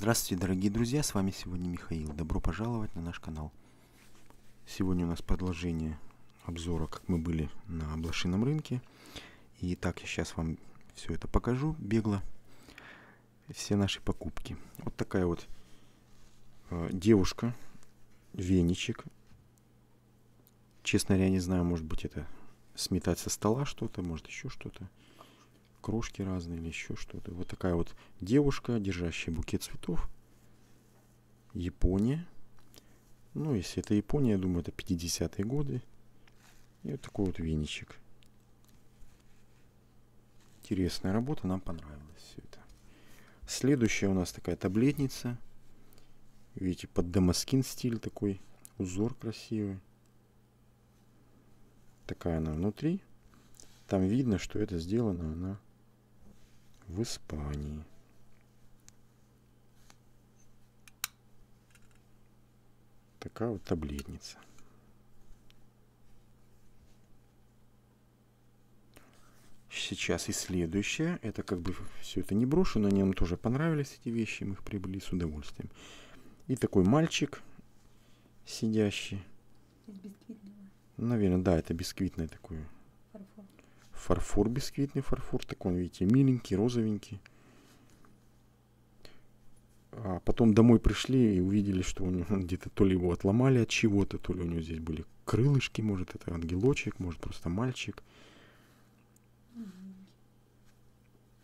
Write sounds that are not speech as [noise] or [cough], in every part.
Здравствуйте, дорогие друзья, с вами сегодня Михаил. Добро пожаловать на наш канал. Сегодня у нас продолжение обзора, как мы были на блошином рынке. И так я сейчас вам все это покажу бегло. Все наши покупки. Вот такая вот э, девушка, веничек. Честно, я не знаю, может быть это сметать со стола что-то, может еще что-то крошки разные или еще что-то. Вот такая вот девушка, держащая букет цветов. Япония. Ну, если это Япония, я думаю, это 50-е годы. И вот такой вот веничек. Интересная работа, нам понравилось все это. Следующая у нас такая таблетница. Видите, под дамаскин стиль такой. Узор красивый. Такая она внутри. Там видно, что это сделано она в Испании. Такая вот таблетница. Сейчас и следующее. Это как бы все это не брошу, но они нам тоже понравились, эти вещи. Мы их приобрели с удовольствием. И такой мальчик сидящий. Наверное, да, это бисквитное такое фарфор, бисквитный фарфор, такой он, видите, миленький, розовенький. А потом домой пришли и увидели, что у него [laughs] где-то то ли его отломали от чего-то, то ли у него здесь были крылышки, может это ангелочек, может просто мальчик.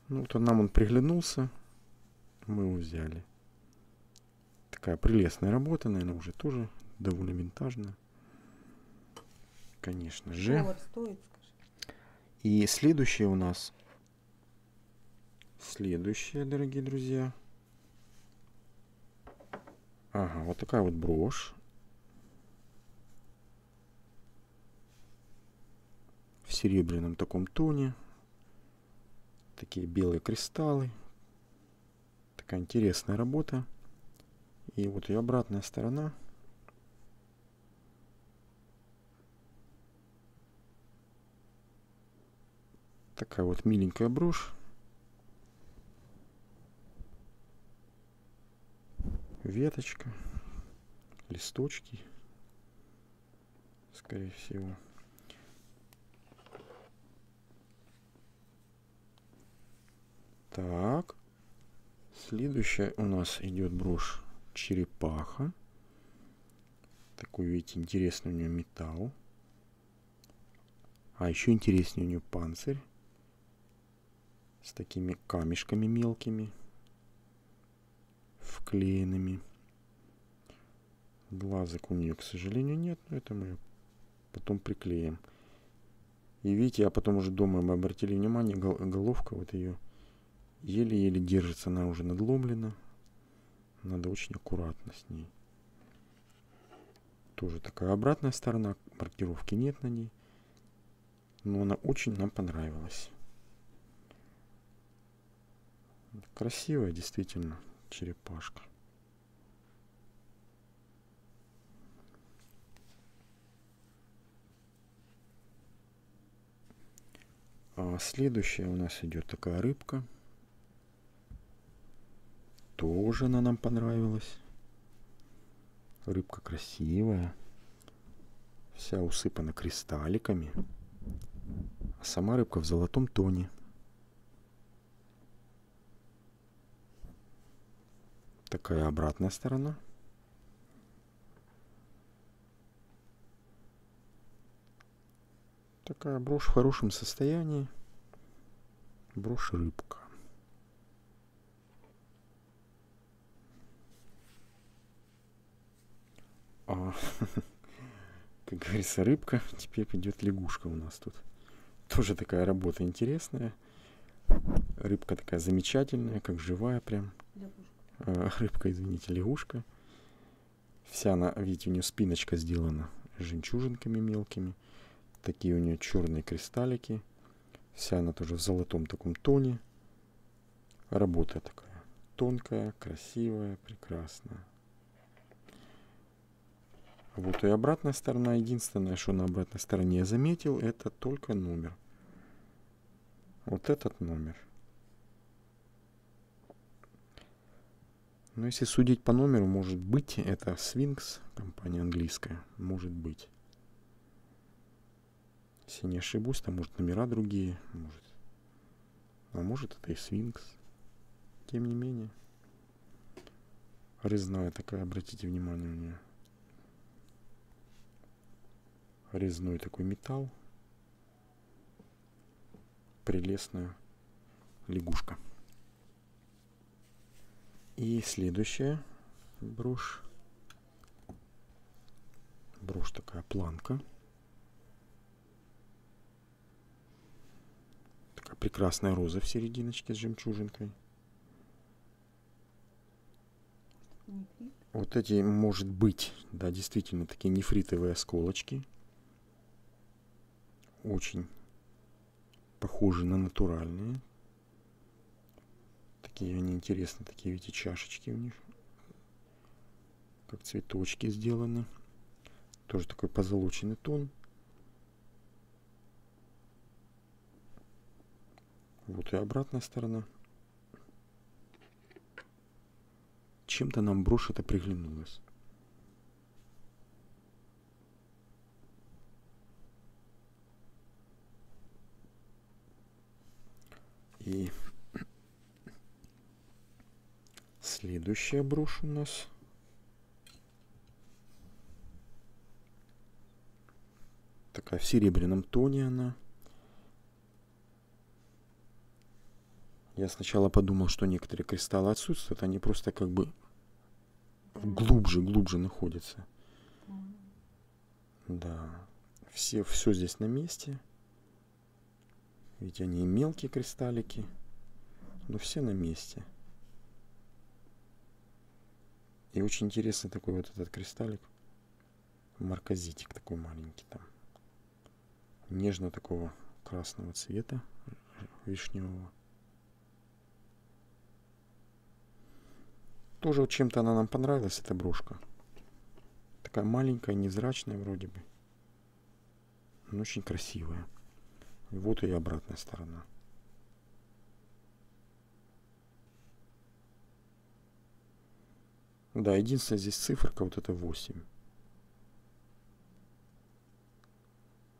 Ну вот нам он приглянулся, мы его взяли. Такая прелестная работа, наверное, уже тоже довольно винтажная. Конечно же. вот стоит, и следующее у нас, следующее, дорогие друзья. Ага, вот такая вот брошь. В серебряном таком тоне. Такие белые кристаллы. Такая интересная работа. И вот ее обратная сторона – Такая вот миленькая брошь. Веточка. Листочки. Скорее всего. Так. Следующая у нас идет брошь черепаха. Такой, видите, интересный у нее металл. А еще интереснее у нее панцирь с такими камешками мелкими, вклеенными. Глазок у нее, к сожалению, нет, но это мы потом приклеим. И видите, а потом уже дома мы обратили внимание, головка вот ее еле-еле держится, она уже надломлена. Надо очень аккуратно с ней. Тоже такая обратная сторона, маркировки нет на ней. Но она очень нам понравилась. Красивая действительно черепашка. А следующая у нас идет такая рыбка. Тоже она нам понравилась. Рыбка красивая. Вся усыпана кристалликами. А сама рыбка в золотом тоне. Такая обратная сторона. Такая брошь в хорошем состоянии. Брошь рыбка. А, [laughs] как говорится, рыбка, [laughs] теперь идет лягушка у нас тут. Тоже такая работа интересная. Рыбка такая замечательная, как живая прям. Э, [laughs] рыбка, извините, лягушка. Вся она, видите, у нее спиночка сделана жемчужинками мелкими. Такие у нее черные кристаллики. Вся она тоже в золотом таком тоне. Работа такая тонкая, красивая, прекрасная. Вот и обратная сторона. Единственное, что на обратной стороне я заметил, это только номер. Вот этот номер. Но если судить по номеру, может быть, это Свинкс, компания английская, может быть. Если не ошибусь, там может номера другие, может. А может это и Свинкс. Тем не менее. Резная такая, обратите внимание у нее. Резной такой металл. Прелестная лягушка. И следующая брошь. Брошь такая планка. Такая прекрасная роза в серединочке с жемчужинкой. Вот эти, может быть, да, действительно, такие нефритовые осколочки. Очень похожи на натуральные. Такие они интересные, такие видите, чашечки у них. Как цветочки сделаны. Тоже такой позолоченный тон. Вот и обратная сторона. Чем-то нам брошь это приглянулась. И следующая брошь у нас. Такая в серебряном тоне она. Я сначала подумал, что некоторые кристаллы отсутствуют, они просто как бы глубже, глубже находятся. Да, все, все здесь на месте. Ведь они мелкие кристаллики, но все на месте. И очень интересный такой вот этот кристаллик. Марказитик такой маленький там. Нежно такого красного цвета, вишневого. Тоже вот чем-то она нам понравилась, эта брошка. Такая маленькая, невзрачная вроде бы. Но очень красивая. И вот и обратная сторона. Да, единственное здесь циферка вот это 8.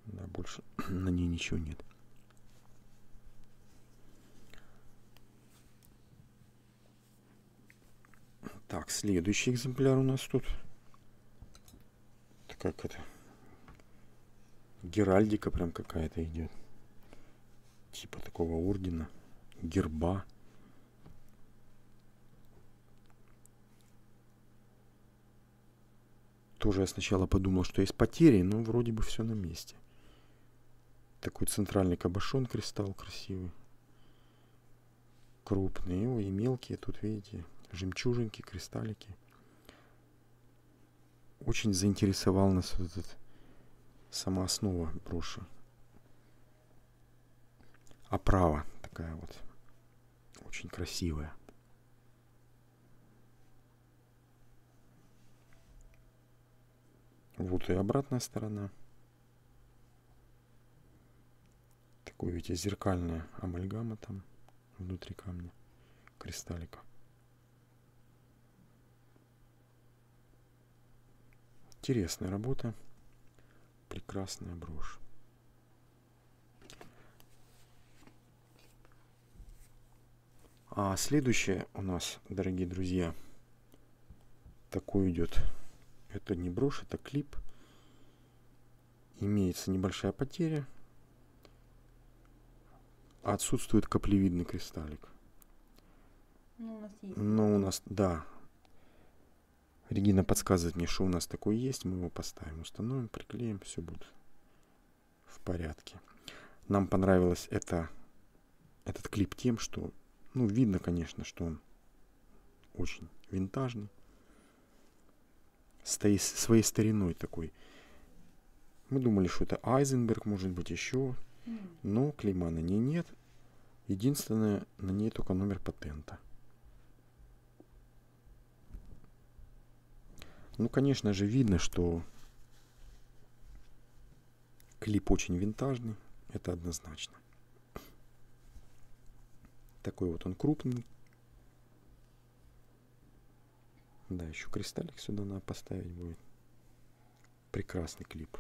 Да, больше [clears throat] на ней ничего нет. Так, следующий экземпляр у нас тут. Это как это? Геральдика прям какая-то идет. Типа такого ордена. Герба. Тоже я сначала подумал, что есть потери, но вроде бы все на месте. Такой центральный кабошон кристалл красивый. Крупные, ой, и мелкие тут, видите, жемчужинки, кристаллики. Очень заинтересовал нас вот этот сама основа броши. Оправа такая вот. Очень красивая. Вот и обратная сторона. Такой, видите, зеркальная амальгама там внутри камня, кристаллика. Интересная работа. Прекрасная брошь. А следующее у нас, дорогие друзья, такой идет. Это не брошь, это клип. Имеется небольшая потеря. Отсутствует каплевидный кристаллик. Ну, у нас есть. Но у нас, да, Регина подсказывает мне, что у нас такой есть. Мы его поставим, установим, приклеим, все будет в порядке. Нам понравилось это, этот клип тем, что, ну, видно, конечно, что он очень винтажный. Своей стариной такой. Мы думали, что это Айзенберг, может быть, еще. Но клейма на ней нет. Единственное, на ней только номер патента. Ну, конечно же, видно, что клип очень винтажный, это однозначно. Такой вот он крупный. Да, еще кристаллик сюда надо поставить будет. Прекрасный клип.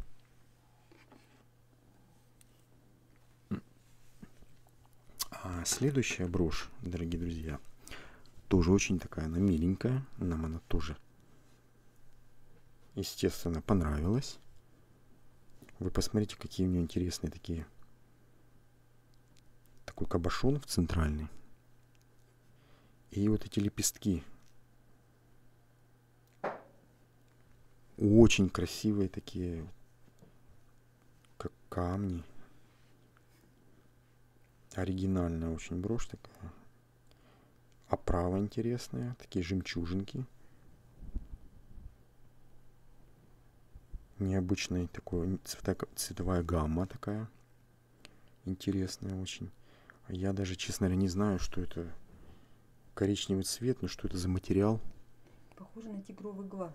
А следующая брошь, дорогие друзья, тоже очень такая, она миленькая. Нам она тоже, естественно, понравилась. Вы посмотрите, какие у нее интересные такие. Такой кабошон в центральный. И вот эти лепестки. Очень красивые такие, как камни. Оригинальная очень брошь такая. Оправа интересная, такие жемчужинки. Необычная такой цветовая гамма такая. Интересная очень. Я даже, честно говоря, не знаю, что это коричневый цвет, но что это за материал. Похоже на тигровый глаз.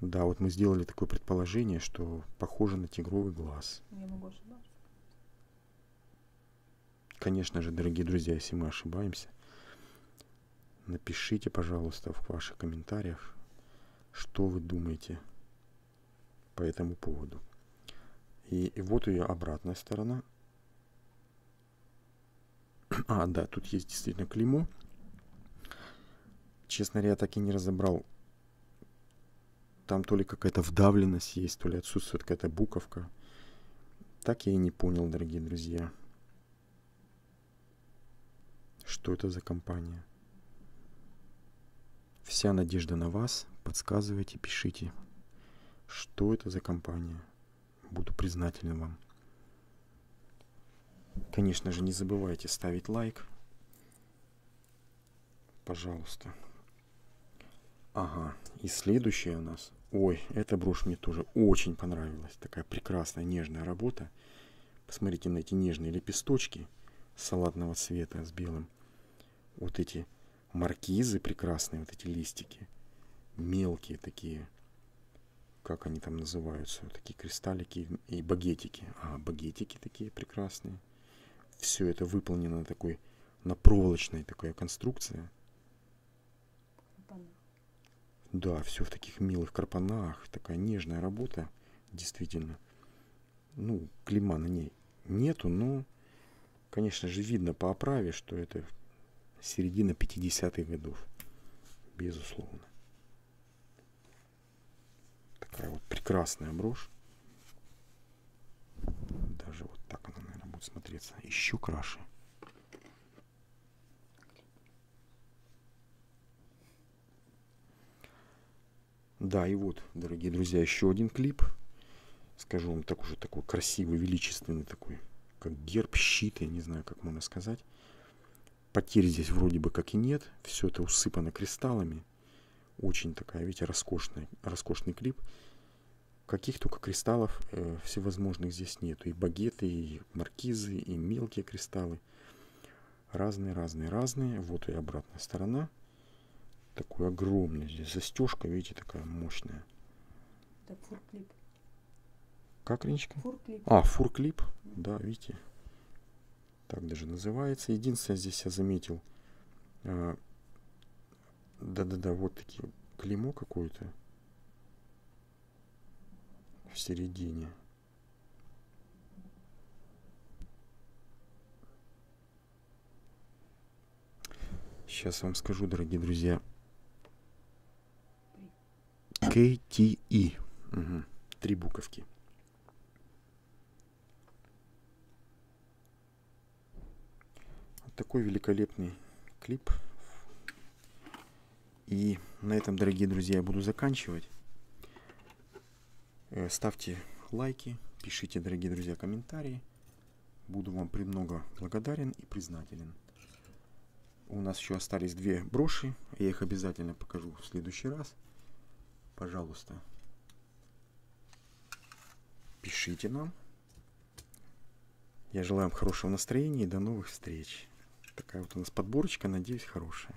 Да, вот мы сделали такое предположение, что похоже на тигровый глаз. Я могу ошибаться. Конечно же, дорогие друзья, если мы ошибаемся, напишите, пожалуйста, в ваших комментариях, что вы думаете по этому поводу. И, и вот ее обратная сторона. [clears throat] А, да, тут есть действительно клеймо. Честно говоря, я так и не разобрал. Там то ли какая-то вдавленность есть, то ли отсутствует какая-то буковка. Так я и не понял, дорогие друзья. Что это за компания? Вся надежда на вас. Подсказывайте, пишите. Что это за компания? Буду признателен вам. Конечно же, не забывайте ставить лайк. Пожалуйста. Ага, и следующая у нас. Ой, эта брошь мне тоже очень понравилась. Такая прекрасная, нежная работа. Посмотрите на эти нежные лепесточки салатного цвета с белым. Вот эти маркизы прекрасные, вот эти листики. Мелкие такие. Как они там называются? Вот такие кристаллики и багетики. А, багетики такие прекрасные все это выполнено такой на проволочной такая конструкция. Да, все в таких милых карпанах, такая нежная работа, действительно. Ну, клима на ней нету, но, конечно же, видно по оправе, что это середина 50-х годов, безусловно. Такая вот прекрасная брошь. Даже вот так она, наверное будет смотреться еще краше. Да, и вот, дорогие друзья, еще один клип. Скажу вам так уже такой красивый, величественный такой, как герб, щит, я не знаю, как можно сказать. Потерь здесь вроде бы как и нет. Все это усыпано кристаллами. Очень такая, видите, роскошный, роскошный клип каких только кристаллов э, всевозможных здесь нету. И багеты, и маркизы, и мелкие кристаллы. Разные, разные, разные. Вот и обратная сторона. Такой огромный здесь застежка, видите, такая мощная. Это фурклип. Как, Ренечка? Фурклип. А, фурклип, да, видите. Так даже называется. Единственное, здесь я заметил. А, да-да-да, вот такие клеймо какое-то в середине. Сейчас вам скажу, дорогие друзья. KTE. Угу. Три буковки. Вот такой великолепный клип. И на этом, дорогие друзья, я буду заканчивать. Э, ставьте лайки, пишите, дорогие друзья, комментарии. Буду вам премного благодарен и признателен. У нас еще остались две броши. Я их обязательно покажу в следующий раз. Пожалуйста, пишите нам. Я желаю вам хорошего настроения и до новых встреч. Такая вот у нас подборочка, надеюсь, хорошая.